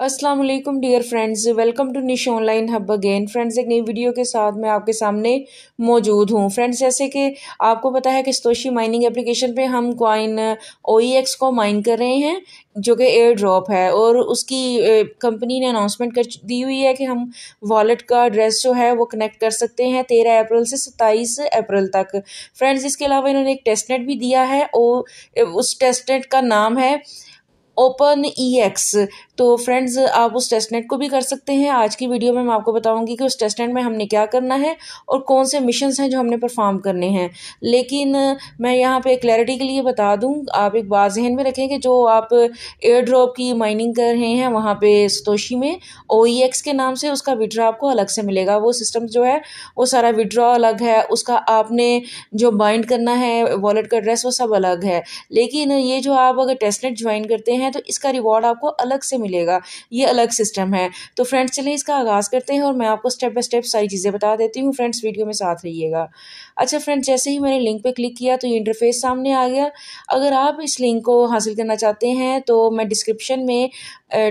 वालेकुम dear friends welcome to niche online hub again friends एक नई वीडियो के साथ मैं आपके सामने मौजूद हूँ। फ्रेंड्स जैसे कि आपको पता है कि स्तोशी माइनिंग एप्लीकेशन पे हम कॉइन ओ को माइन कर रहे हैं, जो कि एयर ड्रॉप है। और उसकी कंपनी ने अनाउंसमेंट कर दी हुई है कि हम वॉलेट का एड्रेस जो है वो कनेक्ट कर सकते हैं तेरह अप्रैल से सत्ताईस अप्रैल तक। फ्रेंड्स इसके अलावा इन्होंने एक टेस्टनेट भी दिया है। और उस टेस्टनेट का नाम है ओपन ई एक्स तो फ्रेंड्स आप उस टेस्टनेट को भी कर सकते हैं। आज की वीडियो में मैं आपको बताऊँगी कि उस टेस्टनेट में हमने क्या करना है और कौन से मिशंस हैं जो हमने परफॉर्म करने हैं। लेकिन, मैं यहाँ पे क्लैरिटी के लिए बता दूँ, आप एक बात जहन में रखें कि जो आप एयर ड्रॉप की माइनिंग कर रहे हैं वहाँ पे सतोशी में ओ e के नाम से उसका विड्रॉ आपको अलग से मिलेगा। वो सिस्टम जो है, वो सारा विड्रॉ अलग है। उसका आपने जो बाइंड करना है वॉलेट का एड्रेस वो सब अलग है। लेकिन ये जो आप अगर टेस्टनेट ज्वाइन करते हैं तो इसका रिवॉर्ड आपको अलग से मिलेगा। ये अलग सिस्टम है। तो फ्रेंड्स चलिए इसका आगाज़ करते हैं और मैं आपको स्टेप बाय स्टेप सारी चीज़ें बता देती हूँ। फ्रेंड्स वीडियो में साथ रहिएगा। अच्छा फ्रेंड्स जैसे ही मैंने लिंक पे क्लिक किया तो ये इंटरफेस सामने आ गया। अगर आप इस लिंक को हासिल करना चाहते हैं तो मैं डिस्क्रिप्शन में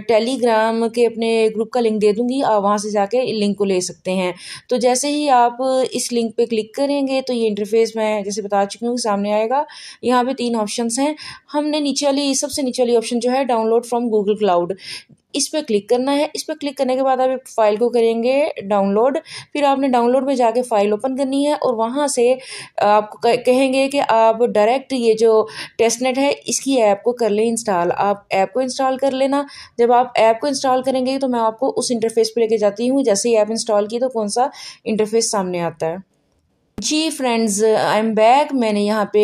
टेलीग्राम के अपने ग्रुप का लिंक दे दूँगी। आप वहाँ से जाके लिंक को ले सकते हैं। तो जैसे ही आप इस लिंक पे क्लिक करेंगे तो ये इंटरफेस मैं जैसे बता चुकी हूँ सामने आएगा। यहाँ पे तीन ऑप्शंस हैं। हमने नीचे वाली सबसे नीचे वाली ऑप्शन जो है डाउनलोड फ्रॉम गूगल क्लाउड इस पर क्लिक करना है। इस पर क्लिक करने के बाद आप फ़ाइल को करेंगे डाउनलोड। फिर आपने डाउनलोड में जाके फ़ाइल ओपन करनी है और वहाँ से आपको कहेंगे कि आप डायरेक्ट ये जो टेस्टनेट है, इसकी ऐप को कर लें इंस्टॉल। आप ऐप को इंस्टॉल कर लेना। जब आप ऐप को इंस्टॉल करेंगे तो मैं आपको उस इंटरफेस पर लेके जाती हूँ। जैसे ही ऐप इंस्टॉल की तो कौन सा इंटरफेस सामने आता है। जी फ्रेंड्स आई एम बैक मैंने यहाँ पे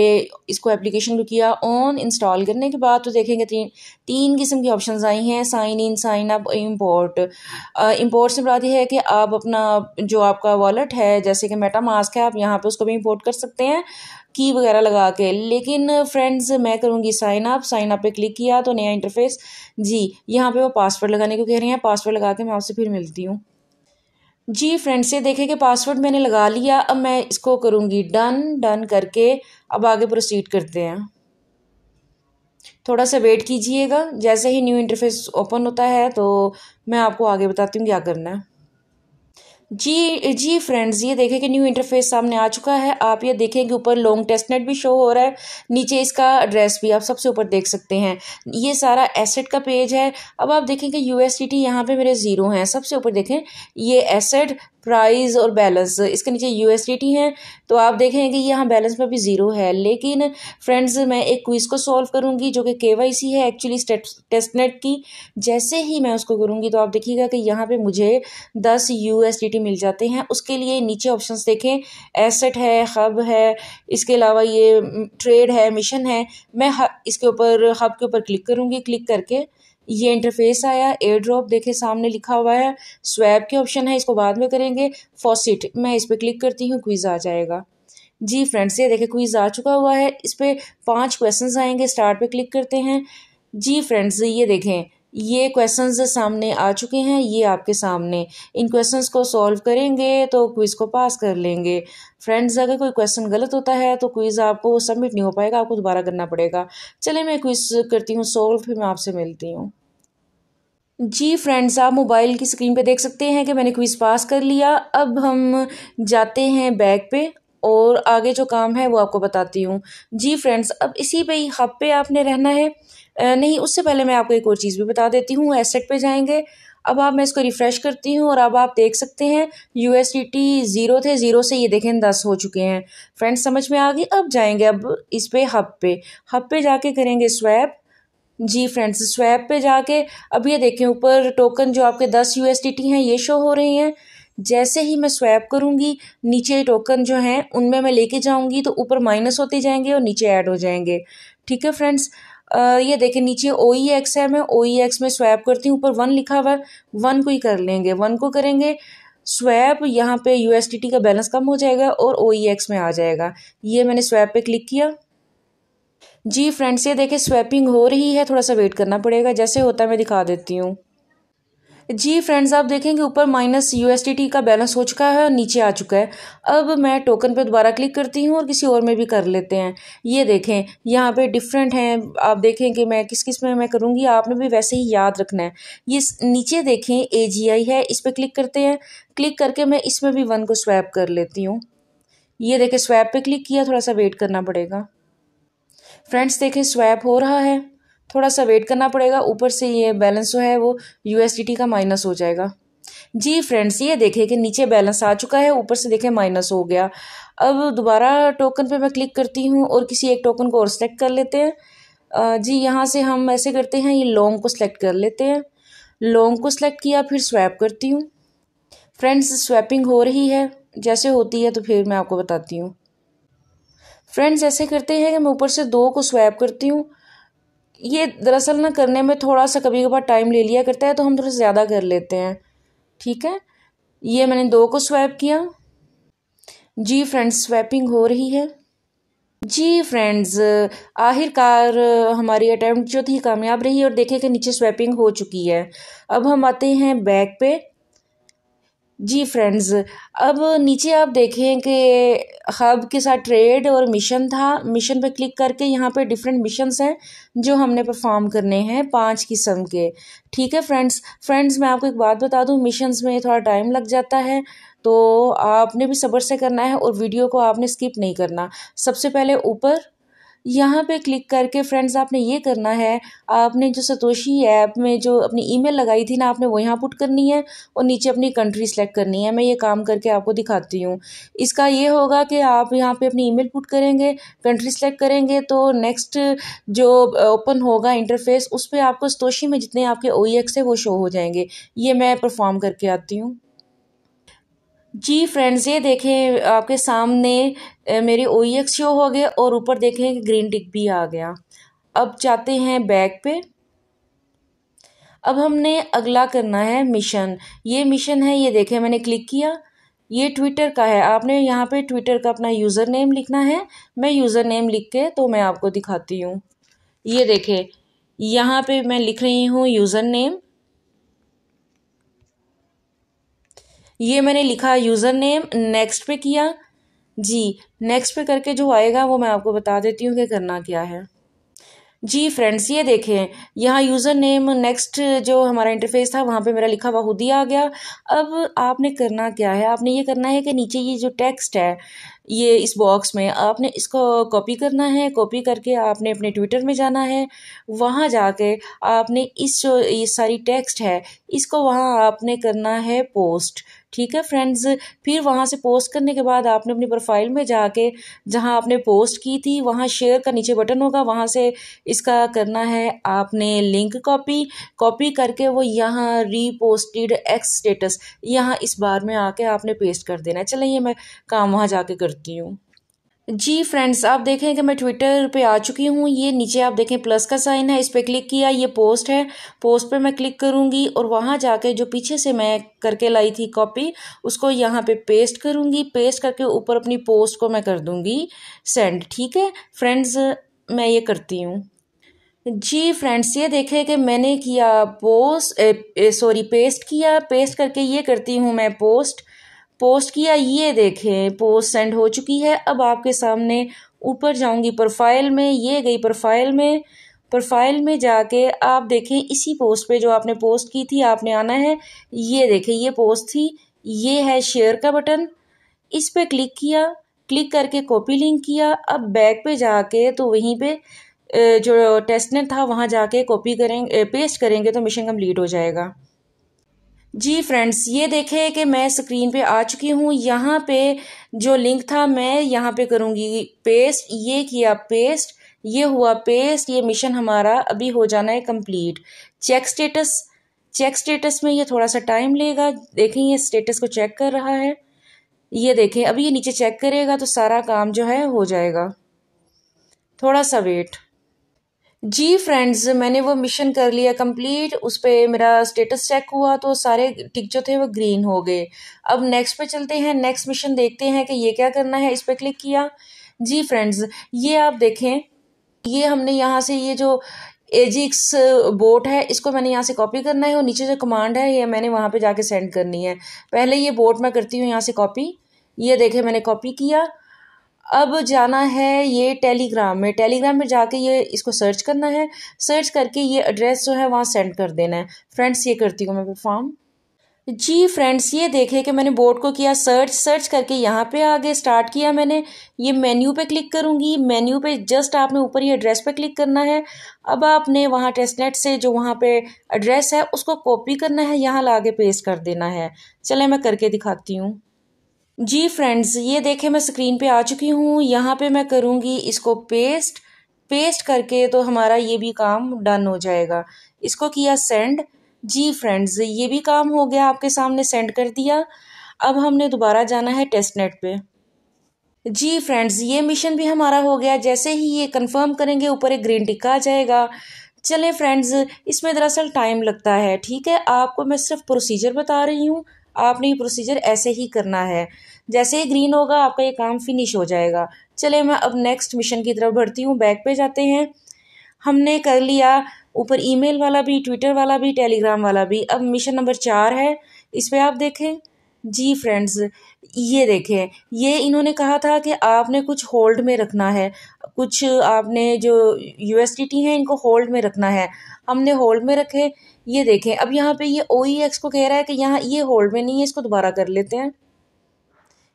इसको एप्लीकेशन को किया ऑन इंस्टॉल करने के बाद तो देखेंगे तीन तीन किस्म की ऑप्शंस आई हैं sign in sign up import import से बात यह है कि आप अपना जो आपका वॉलेट है, जैसे कि मेटा मास्क है, आप यहाँ पे उसको भी इम्पोर्ट कर सकते हैं की वगैरह लगा के। लेकिन फ्रेंड्स मैं करूँगी साइन अप साइन अप पे क्लिक किया तो नया इंटरफेस जी, यहाँ पे वो पासवर्ड लगाने को कह रही हैं पासवर्ड लगा के मैं आपसे फिर मिलती हूँ। जी फ्रेंड्स ये देखें कि पासवर्ड मैंने लगा लिया, अब मैं इसको करूँगी डन डन करके अब आगे प्रोसीड करते हैं। थोड़ा सा वेट कीजिएगा, जैसे ही न्यू इंटरफेस ओपन होता है तो मैं आपको आगे बताती हूँ क्या करना है। जी जी फ्रेंड्स ये देखें कि न्यू इंटरफेस सामने आ चुका है। आप ये देखें कि ऊपर लॉन्ग टेस्टनेट भी शो हो रहा है। नीचे इसका एड्रेस भी आप सबसे ऊपर देख सकते हैं। ये सारा एसेट का पेज है। अब आप देखें कि यू एस टी यहाँ पर मेरे ज़ीरो हैं। सबसे ऊपर देखें, ये एसेट प्राइस और बैलेंस इसके नीचे यू एस डी टी है तो आप देखें कि यहाँ बैलेंस में भी ज़ीरो है। लेकिन फ्रेंड्स मैं एक क्विज़ को सॉल्व करूँगी जो कि के है एक्चुअली टेस्ट नेट की। जैसे ही मैं उसको करूँगी तो आप देखिएगा कि यहाँ पे मुझे दस यू मिल जाते हैं। उसके लिए नीचे ऑप्शंस देखें एसेट है हब है, इसके अलावा ये ट्रेड है मिशन है। मैं इसके ऊपर हब के ऊपर क्लिक करूँगी क्लिक करके ये इंटरफेस आया एयर ड्रॉप देखे सामने लिखा हुआ है स्वैब के ऑप्शन है, इसको बाद में करेंगे फॉसिट मैं इस पर क्लिक करती हूँ क्विज आ जाएगा। जी फ्रेंड्स ये देखे क्विज आ चुका हुआ है, इस पर पाँच क्वेश्चन आएँगे स्टार्ट पे क्लिक करते हैं। जी फ्रेंड्स ये देखें ये क्वेश्चंस सामने आ चुके हैं, ये आपके सामने। इन क्वेश्चंस को सॉल्व करेंगे तो क्विज को पास कर लेंगे। फ्रेंड्स अगर कोई क्वेश्चन गलत होता है तो क्विज आपको सबमिट नहीं हो पाएगा, आपको दोबारा करना पड़ेगा। चले मैं क्विज करती हूँ सॉल्व फिर मैं आपसे मिलती हूँ। जी फ्रेंड्स आप मोबाइल की स्क्रीन पे देख सकते हैं कि मैंने क्विज पास कर लिया। अब हम जाते हैं बैग पे और आगे जो काम है वो आपको बताती हूँ। जी फ्रेंड्स अब इसी पे ही हब पे आपने रहना है। नहीं, उससे पहले मैं आपको एक और चीज़ भी बता देती हूँ एसेट पे जाएँगे। अब आप, मैं इसको रिफ़्रेश करती हूँ और अब आप देख सकते हैं U S T T zero थे ज़ीरो से ये देखें दस हो चुके हैं। फ्रेंड्स समझ में आ गई? अब जाएँगे अब इस पर हब पे। हब पे जाके करेंगे स्वैप जी फ्रेंड्स स्वैप पे जाके, अब ये देखें ऊपर टोकन जो आपके दस यू एस टी टी हैं, ये शो हो रही हैं। जैसे ही मैं स्वैप करूँगी, नीचे टोकन जो हैं, उनमें मैं लेके जाऊँगी तो ऊपर माइनस होते जाएँगे और नीचे ऐड हो जाएँगे। ठीक है फ्रेंड्स ये देखें, नीचे ओ ई एक्स है, मैं ओ ई एक्स में स्वैप करती हूँ, ऊपर वन लिखा हुआ है वन को ही कर लेंगे वन को करेंगे स्वैप यहाँ पे यू एस टी टी का बैलेंस कम हो जाएगा और ओ ई एक्स में आ जाएगा। ये मैंने स्वैप पे क्लिक किया। जी फ्रेंड्स ये देखें स्वैपिंग हो रही है, थोड़ा सा वेट करना पड़ेगा, जैसे होता है, मैं दिखा देती हूँ। जी फ्रेंड्स आप देखेंगे ऊपर माइनस यू का बैलेंस हो चुका है और नीचे आ चुका है। अब मैं टोकन पे दोबारा क्लिक करती हूँ और किसी और में भी कर लेते हैं। ये देखें, यहाँ पे डिफरेंट हैं। आप देखें कि मैं किस किसमें मैं करूँगी, आपने भी वैसे ही याद रखना है। ये नीचे देखें एजीआई है, इस पर क्लिक करते हैं। क्लिक करके मैं इसमें भी वन को स्वैप कर लेती हूँ। ये देखें स्वैप पे क्लिक किया, थोड़ा सा वेट करना पड़ेगा। फ्रेंड्स देखें स्वैप हो रहा है। थोड़ा सा वेट करना पड़ेगा। ऊपर से ये बैलेंस जो है वो यू का माइनस हो जाएगा। जी फ्रेंड्स, ये देखें कि नीचे बैलेंस आ चुका है, ऊपर से देखें माइनस हो गया। अब दोबारा टोकन पे मैं क्लिक करती हूँ और किसी एक टोकन को और सेलेक्ट कर लेते हैं। जी यहाँ से हम ऐसे करते हैं, ये लॉन्ग को सिलेक्ट कर लेते हैं। लॉन्ग को सिलेक्ट किया, फिर स्वैप करती हूँ। फ्रेंड्स स्वैपिंग हो रही है। जैसे होती है तो फिर मैं आपको बताती हूँ। फ्रेंड्स, ऐसे करते हैं कि मैं ऊपर से दो को स्वैप करती हूँ। ये दरअसल ना करने में थोड़ा सा कभी कभार टाइम ले लिया करता है तो हम थोड़ा ज़्यादा कर लेते हैं। ठीक है? ये मैंने दो को स्वैप किया। जी फ्रेंड्स स्वैपिंग हो रही है। जी फ्रेंड्स आखिरकार हमारी अटैम्प्ट जो थी कामयाब रही और देखें कि नीचे स्वैपिंग हो चुकी है। अब हम आते हैं बैक पे। जी फ्रेंड्स अब नीचे आप देखें कि हब के साथ ट्रेड और मिशन था। मिशन पे क्लिक करके यहाँ पे डिफरेंट मिशंस हैं जो हमने परफॉर्म करने हैं पाँच किस्म के। ठीक है फ्रेंड्स फ्रेंड्स मैं आपको एक बात बता दूँ मिशंस में थोड़ा टाइम लग जाता है तो आपने भी सब्र से करना है और वीडियो को आपने स्किप नहीं करना। सबसे पहले ऊपर यहाँ पे क्लिक करके फ्रेंड्स आपने ये करना है, आपने जो सतोशी ऐप में जो अपनी ईमेल लगाई थी ना, आपने वो यहाँ पुट करनी है और नीचे अपनी कंट्री सेलेक्ट करनी है। मैं ये काम करके आपको दिखाती हूँ। इसका ये होगा कि आप यहाँ पे अपनी ईमेल पुट करेंगे कंट्री सेलेक्ट करेंगे तो नेक्स्ट जो ओपन होगा इंटरफेस उस पर आपको सतोशी में जितने आपके ओ e है वो शो हो जाएँगे। ये मैं परफॉर्म करके आती हूँ। जी फ्रेंड्स ये देखें, आपके सामने मेरे ओ शो हो गए और ऊपर देखें ग्रीन टिक भी आ गया। अब जाते हैं बैग पे। अब हमने अगला करना है मिशन ये मिशन है, ये देखें, मैंने क्लिक किया। ये ट्विटर का है। आपने यहाँ पे ट्विटर का अपना यूज़र नेम लिखना है। मैं यूज़र नेम लिख के तो मैं आपको दिखाती हूँ। ये देखें, यहाँ पे मैं लिख रही हूँ यूज़र नेम ये मैंने लिखा यूज़र नेम नेक्स्ट पे किया। जी नेक्स्ट पे करके जो आएगा वो मैं आपको बता देती हूँ कि करना क्या है। जी फ्रेंड्स ये देखें, यहाँ यूज़र नेम नेक्स्ट जो हमारा इंटरफेस था, वहाँ पे मेरा लिखा हुआ खुद ही आ गया। अब आपने करना क्या है? आपने ये करना है कि नीचे ये जो टेक्स्ट है ये इस बॉक्स में, आपने इसको कॉपी करना है कॉपी करके आपने अपने ट्विटर में जाना है। वहाँ जाके आपने इस जो, ये सारी टेक्स्ट है, इसको वहाँ आपने करना है पोस्ट ठीक है फ्रेंड्स फिर वहाँ से पोस्ट करने के बाद आपने अपनी प्रोफ़ाइल में जाके जहाँ आपने पोस्ट की थी, वहाँ शेयर का नीचे बटन होगा, वहाँ से इसका करना है आपने लिंक कॉपी कॉपी करके वो यहाँ रीपोस्टेड एक्स स्टेटस यहाँ इस बार में आके आपने पेस्ट कर देना है। चलिए मैं काम वहाँ जाके करती हूँ। जी फ्रेंड्स आप देखें कि मैं ट्विटर पे आ चुकी हूँ। ये नीचे आप देखें प्लस का साइन है, इस पर क्लिक किया, ये पोस्ट है। पोस्ट पे मैं क्लिक करूँगी और वहाँ जाके जो पीछे से मैं करके लाई थी कॉपी उसको यहाँ पे पेस्ट करूँगी। पेस्ट करके ऊपर अपनी पोस्ट को मैं कर दूँगी सेंड ठीक है? फ्रेंड्स मैं ये करती हूँ। जी फ्रेंड्स ये देखें कि मैंने किया पोस्ट सॉरी पेस्ट किया। पेस्ट करके ये करती हूँ मैं पोस्ट पोस्ट किया, ये देखें पोस्ट सेंड हो चुकी है। अब आपके सामने ऊपर जाऊँगी प्रोफ़ाइल में, ये गई प्रोफ़ाइल में। प्रोफ़ाइल में जाके आप देखें, इसी पोस्ट पे जो आपने पोस्ट की थी, आपने आना है, ये देखें, ये पोस्ट थी, ये है शेयर का बटन इस पर क्लिक किया क्लिक करके कॉपी लिंक किया। अब बैक पे जाके तो वहीं पे जो टेस्टनेट था, वहाँ जाके कॉपी करेंगे पेस्ट करेंगे तो मिशन कंप्लीट हो जाएगा। जी फ्रेंड्स ये देखें कि मैं स्क्रीन पे आ चुकी हूँ। यहाँ पे जो लिंक था, मैं यहाँ पे करूँगी पेस्ट ये किया पेस्ट ये हुआ पेस्ट ये मिशन हमारा अभी हो जाना है complete check status check status में ये थोड़ा सा टाइम लेगा। देखें, ये स्टेटस को चेक कर रहा है। ये देखें, अभी ये नीचे चेक करेगा तो सारा काम जो है हो जाएगा। थोड़ा सा वेट जी फ्रेंड्स मैंने वो मिशन कर लिया कंप्लीट उस पर मेरा स्टेटस चेक हुआ तो सारे टिक जो थे वो ग्रीन हो गए। अब नेक्स्ट पे चलते हैं नेक्स्ट मिशन देखते हैं कि ये क्या करना है, इस पर क्लिक किया। जी फ्रेंड्स ये आप देखें, ये हमने यहाँ से ये जो एजिक्स बोट है, इसको मैंने यहाँ से कॉपी करना है और नीचे जो कमांड है, ये मैंने वहाँ पे जाके सेंड करनी है। पहले ये बोट मैं करती हूँ यहाँ से कॉपी ये देखें, मैंने कॉपी किया। अब जाना है ये टेलीग्राम में। टेलीग्राम में जाके ये इसको सर्च करना है। सर्च करके ये एड्रेस जो है वहाँ सेंड कर देना है। फ्रेंड्स ये करती हूँ मैं फॉर्म जी फ्रेंड्स ये देखे कि मैंने बोर्ड को किया सर्च सर्च करके यहाँ पे आगे स्टार्ट किया मैंने। ये मेन्यू पे क्लिक करूँगी। मेन्यू पे जस्ट आपने ऊपर ही एड्रेस पे क्लिक करना है। अब आपने वहाँ टेस्टनेट से जो वहाँ पे एड्रेस है, उसको कॉपी करना है। यहाँ ला पेस्ट कर देना है। चले, मैं करके दिखाती हूँ। जी फ्रेंड्स ये देखें मैं स्क्रीन पे आ चुकी हूँ। यहाँ पे मैं करूँगी इसको पेस्ट पेस्ट करके तो हमारा ये भी काम डन हो जाएगा। इसको किया सेंड जी फ्रेंड्स ये भी काम हो गया आपके सामने सेंड कर दिया। अब हमने दोबारा जाना है टेस्ट नेट पे। जी फ्रेंड्स ये मिशन भी हमारा हो गया। जैसे ही ये कंफर्म करेंगे, ऊपर एक ग्रीन टिक्का आ जाएगा। चलें फ्रेंड्स इसमें दरअसल टाइम लगता है, ठीक है? आपको मैं सिर्फ़ प्रोसीजर बता रही हूँ। आपने ये प्रोसीजर ऐसे ही करना है। जैसे ही ग्रीन होगा, आपका ये काम फिनिश हो जाएगा। चले मैं अब नेक्स्ट मिशन की तरफ़ बढ़ती हूँ। बैक पे जाते हैं। हमने कर लिया ऊपर ईमेल वाला भी ट्विटर वाला भी टेलीग्राम वाला भी। अब मिशन नंबर चार है। इस पर आप देखें। जी फ्रेंड्स ये देखें। ये इन्होंने कहा था कि आपने कुछ होल्ड में रखना है। कुछ आपने जो यू हैं, इनको होल्ड में रखना है। हमने होल्ड में रखे। ये देखें, अब यहाँ पे ये ओ एक्स e को कह रहा है कि यहाँ ये होल्ड में नहीं है, इसको दोबारा कर लेते हैं।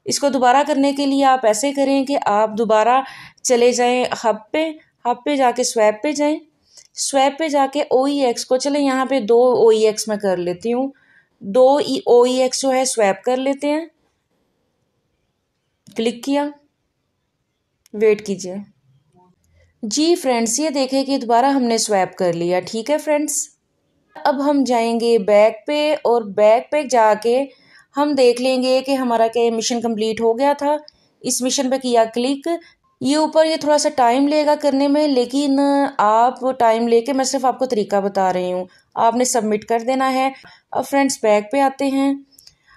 इसको दोबारा करने के लिए आप ऐसे करें कि आप दोबारा चले जाएँ हब पे हब पे जाके स्वैप पे जाएँ। स्वैप पे जाके ओ एक्स को, चले, यहाँ पे दो ओ एक्स में कर लेती हूँ। दो ओ एक्स जो है स्वैप कर लेते हैं। क्लिक किया। वेट कीजिए। जी फ्रेंड्स, ये देखें कि दोबारा हमने स्वैप कर लिया। ठीक है फ्रेंड्स? अब हम जाएँगे बैक पे और बैक पे जाके हम देख लेंगे कि हमारा क्या मिशन कंप्लीट हो गया था। इस मिशन पे किया क्लिक ये ऊपर ये थोड़ा सा टाइम लेगा करने में, लेकिन आप टाइम लेके मैं सिर्फ़ आपको तरीका बता रही हूँ। आपने सबमिट कर देना है। अब फ्रेंड्स बैक पे आते हैं।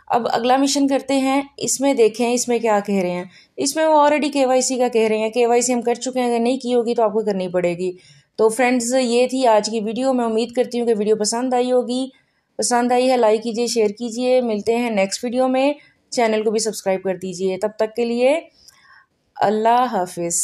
अब अगला मिशन करते हैं। इसमें देखें, इसमें क्या कह रहे हैं। इसमें वो ऑलरेडी के वाई सी का कह रहे हैं। के वाई सी हम कर चुके हैं। अगर नहीं की होगी तो आपको करनी पड़ेगी। तो फ्रेंड्स ये थी आज की वीडियो मैं उम्मीद करती हूँ कि वीडियो पसंद आई होगी. पसंद आई है लाइक कीजिए शेयर कीजिए. मिलते हैं नेक्स्ट वीडियो में. चैनल को भी सब्सक्राइब कर दीजिए. तब तक के लिए अल्लाह हाफिज़.